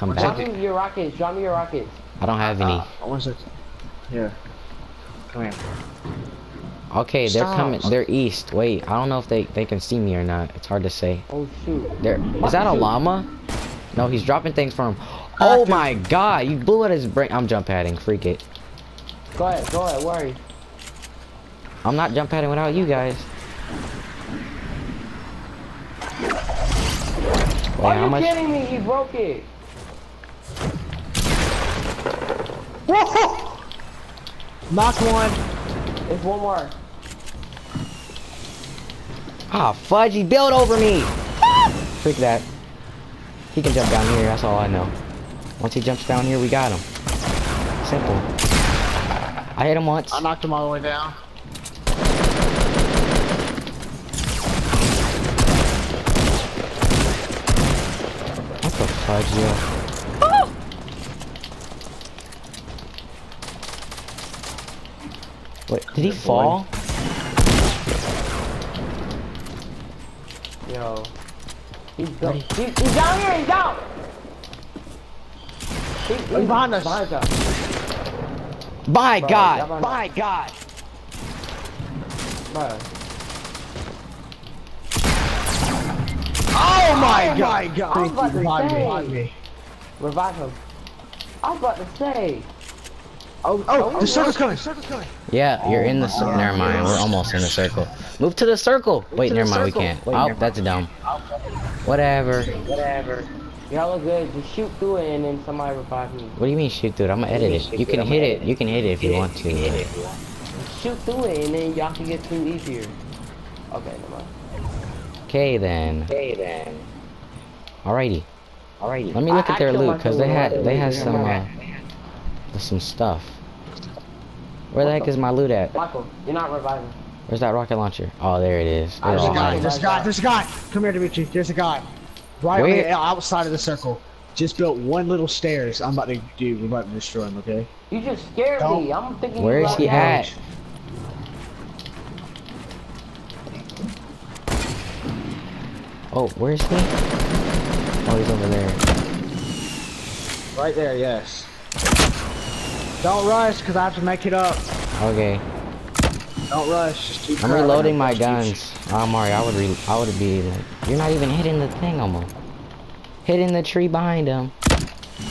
Come back. Drop me your rockets. Drop me your rockets. I don't have any. Uh, one sec. Here. Come here. Okay, they're coming. They're east. Wait, I don't know if they they can see me or not. It's hard to say. Oh shoot. There. Is that a llama? No, he's dropping things for him. Oh my god, you blew at his brain. I'm jump padding. Freak it. Go ahead. Go ahead. Worry. I'm not jump padding without you guys. Wait, Are how you much? kidding me? He broke it. Knocked one. It's one more. Ah, fudge, he built over me. Freak that. He can jump down here, that's all I know. Once he jumps down here, we got him. Simple. I hit him once. I knocked him all the way down. What the fudge, yo? Wait, did he fall? Yo. He's, go he's, he's down here. He's down. He, he's behind us. Behind us. My Bro, God! y'all My God! Bro. Oh my Oh god! my God. I was about to Revive me, say. revive. Revive him. I was about to say. Oh, oh, the circle's coming. Circle's coming. Yeah, you're in the circle. Never mind, we're almost in the circle. Move to the circle! Wait, to never the mind, we can't. Wait, Oh, never that's dumb. Whatever. Whatever. Y'all look good. Just shoot through it and then somebody revive me. What do you mean shoot through it? I'm gonna edit it. You can hit it. You can hit it if you want to. Shoot through it and then y'all can get through easier. Okay, never mind. Okay then. Okay then. Alrighty. Alrighty. Let me look I- at their loot because they had they had some uh, there's some stuff. Where the heck is my loot at? Michael, you're not reviving. Where's that rocket launcher? Oh, there it is. They're There's a guy. hiding. There's a guy. There's a guy. Come here, Dimitri. There's a guy. Right on Where? the outside of the circle. Just built one little stairs. I'm about to do. We're about to destroy him. Okay. You just scared Don't- me. I'm thinking. Where you is got he down. at? Oh, where's he? Oh, he's over there. Right there. Yes. Don't rush, because I have to make it up. Okay, Don't rush. Just keep. I'm reloading my Just keep- guns. Oh, Mario, I would re I would be like, you're not even hitting the thing almost. Hitting the tree behind him.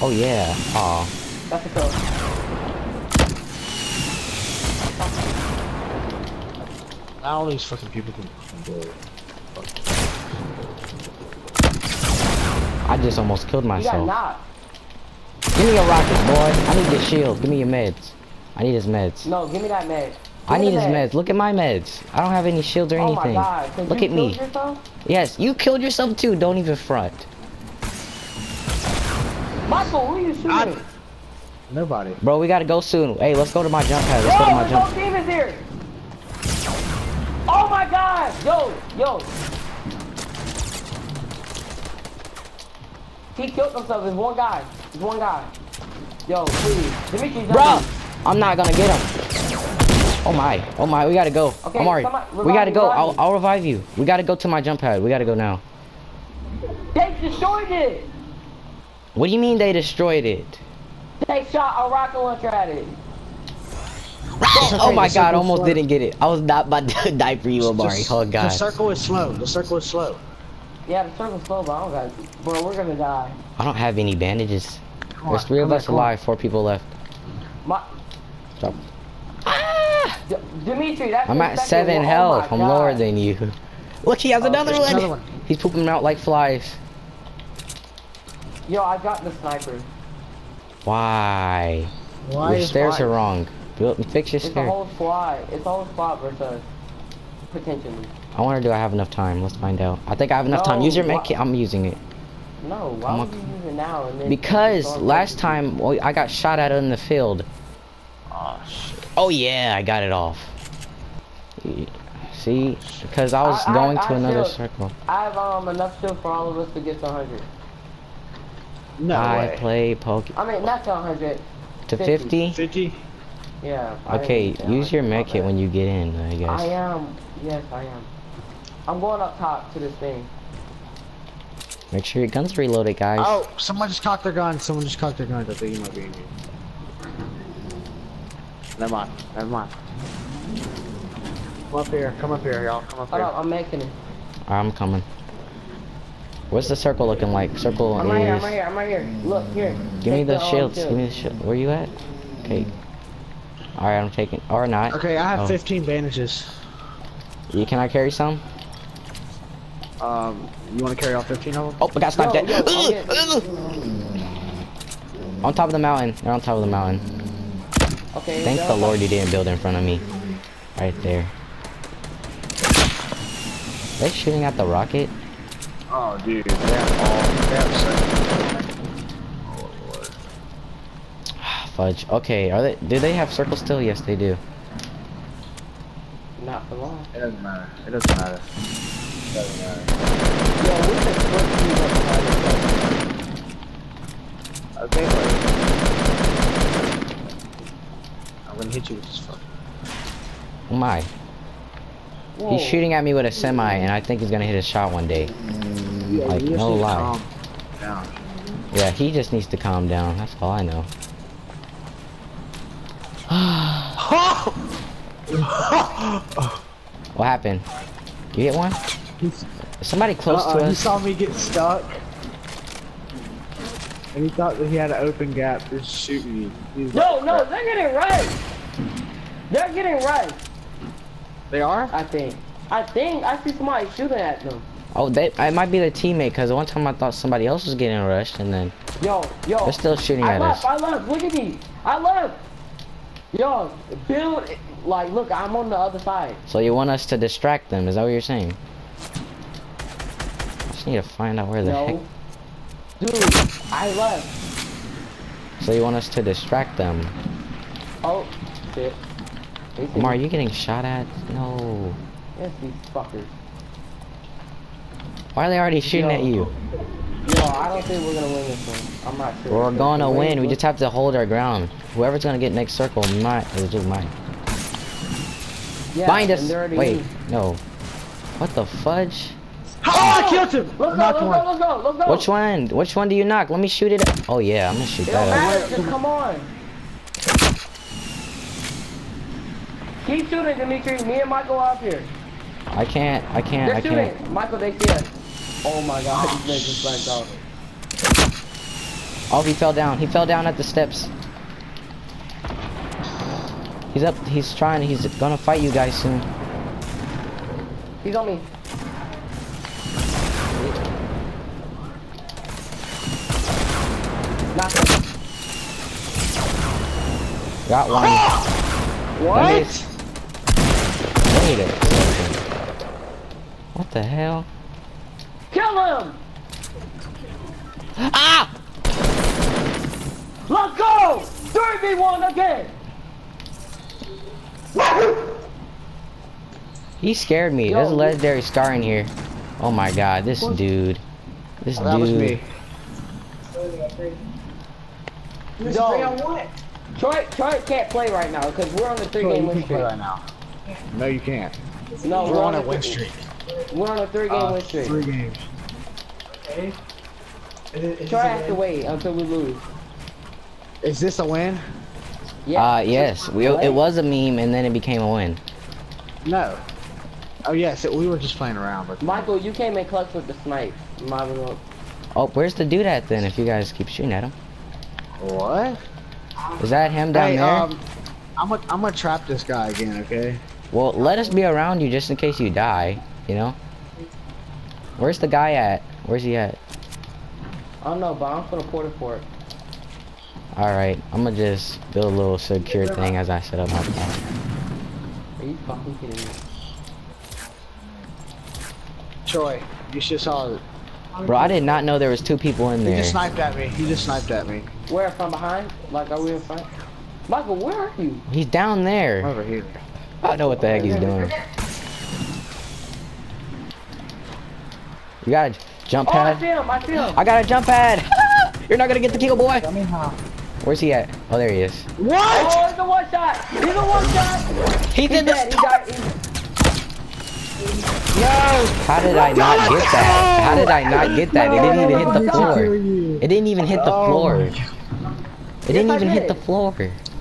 Oh yeah. Aw. That's a kill. Not all these fucking people can fucking do it. I just almost killed You got myself. Knocked. Give me a rocket, boy. I need your shield. Give me your meds. I need his meds. No, give me that med. I Give me need his the meds. Look at my meds. I don't have any shields or Oh my anything. god. So Look at me. Yourself? Yes, you killed yourself too. Don't even front. Michael, who are you shooting? I- Nobody. Bro, we gotta go soon. Hey, let's go to my jump pad. Let's go to my the jump. whole team here. Oh my god. Yo, yo. He killed himself. There's one guy. There's one guy. Yo, please. Dimitri's Bro, I'm not gonna get him. Oh my, oh my, we gotta go. Okay, Amari, somebody- we gotta me, go. I'll. I'll revive you. We gotta go to my jump pad. We gotta go now. They destroyed it. What do you mean they destroyed it? They shot a rocket launcher at it. oh, oh my god, almost slow. didn't get it. I was not about to die for you, Amari. Just- Oh god. The circle is slow. The circle is slow. Yeah, the circle's slow, but I don't got Bro, we're gonna die. I don't have any bandages. Come There's on, three of us here, come on. alive, four people left. My, Drop. Ah! D Dimitri, that's I'm at second seven one. Oh health. I'm lower than you. Look, he has another, one. another one. He's pooping them out like flies. Yo, I've got the sniper. Why? Why your stairs mine- are wrong. Build, fix your It's a stairs. whole squad. It's a whole squad versus. Potentially. I wonder do I have enough time? Let's find out. I think I have enough time. Use your wha- med kit. I'm using it. No, why Come would on. you use it now and then? Because last time well, I got shot at in the field. Oh shit. Oh yeah, I got it off. See? Because I was I- I- going I to another should- circle. I have um enough shield for all of us to get to 100. No I way. play poke I mean, not to 100. to 50. 50. Fifty. Yeah. Okay, use your 100, med kit when you get in, I guess. I am. Yes, I am. I'm going up top to this thing. Make sure your gun's reloaded, guys. Oh, someone just cocked their gun. Someone just cocked their gun. I think you might be in here. Never mind. Never mind. Come up here. Come up here, y'all. Come up Hold here. up, I'm making it. I'm coming. What's the circle looking like? Circle I'm right here, I'm right here, I'm right here. Look, here. Give me Take the um, shields. shield. Give me the shield. Where you at? Okay. Alright, I'm taking. Or not. Okay, I have Oh. 15 bandages. You, can I carry some? Um, you want to carry all 15 of them? Oh, I got sniped Yo, at. yo, on top of the mountain. They're on top of the mountain. Okay. Thank the Lord you didn't build in front of me. Right there. They shooting at the rocket? Oh, dude, they have all. They have so. Oh lord. Fudge. Okay, are they? Do they have circles still? Yes, they do. Not for long. It doesn't matter. It doesn't matter. It doesn't matter. Yo, we can split these up behind. Okay, buddy. I'm gonna hit you with this fucking. Oh my. Whoa. He's shooting at me with a semi, and I think he's gonna hit a shot one day. Yeah, Like, no lie. Yeah, he just needs to calm down. That's all I know. What happened? You get one? He's- somebody close Uh-uh, to he saw me get stuck. And he thought that he had an open gap to shoot me. He was No, like, no, "Crap." they're getting right. They're getting right. They are? I think. I think I see somebody shooting at them. Oh, they, it might be the teammate, because one time I thought somebody else was getting rushed, and then Yo, yo. they're still shooting I at left. us. I left. Look at me. I left. Yo, build. Like, look, I'm on the other side. So you want us to distract them, is that what you're saying? Need to find out where the heck... Dude, I left. So you want us to distract them. Oh, shit. Omar, are you getting shot at? No. Yes, these fuckers. Why are they already shooting Yo. at you? Yo, I don't think we're gonna win this one. I'm not sure. We're gonna win, we just have to hold our ground. Whoever's gonna get next circle might, it just mine. yeah, Bind us! Wait, in. no. What the fudge? Oh, I killed him! Let's go, Knocked let's one. go, let's go, let's go. Which one? Which one do you knock? Let me shoot it. Oh yeah, I'm gonna shoot It don't that up. matter, just come on. Keep shooting, Dimitri. Me and Michael are up here. I can't, I can't, They're I shooting. can't. Michael, they see us. Oh my god, these niggas blanked out. Oh, he fell down. He fell down at the steps. He's up, he's trying, he's gonna fight you guys soon. He's on me. Got one. What? Wait a second. What the hell? Kill him! Ah! Let's go! 3v1 again! He scared me. Yo, There's a legendary scar in here. Oh my god, this dude. This Oh, that was dude. me. Yo, Troy, Troy can't play right now because we're on the three-game win can play streak. right now. No, you can't. No, We're on a win th- streak. We're on a three game Uh, win streak. Three games. Okay. Troy has to wait until we lose. Is this a win? Yeah. Uh, yes. We, it was a meme and then it became a win. No. Oh yes, it, we were just playing around, but Michael, you came in clutch with the snipe. Marvin, look. Oh, where's the dude at then if you guys keep shooting at him? what? Is that him down hey, there? um, I'm gonna I'm gonna trap this guy again, okay? Well, let us be around you just in case you die, you know? Where's the guy at? Where's he at? I don't know, but I'm gonna port it for it. Alright, I'm gonna just build a little secure thing as I set up my plan. Are you fucking kidding me? Troy, you should saw it. Bro, I did not know there was two people in there. He just sniped at me. He just sniped at me. Where from behind? Like, are we in front? Michael, where are you? He's down there. Over here. I know what the heck he's doing. You got a jump Oh, I pad? him. I see him. I got a jump pad! You're not gonna get the kill, boy! Tell me how. Where's he at? Oh, there he is. What? Oh, it's a one shot. He's a one shot. He's He's in the dead. He store! died. He... No! How did I not get that? How did I not get that? It didn't even hit the floor. It didn't even hit the floor. It didn't even hit the floor.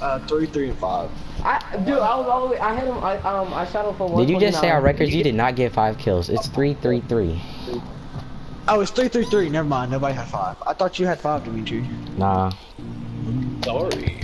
Uh, three, three, and five. I, dude, I was all the way, I hit him, I, um, I shot him for one. Did you just say our records? You did not get five kills. It's three, three, three. Oh, it's three, three, three. Never mind. Nobody had five. I thought you had five, Dimitri. Nah. Sorry.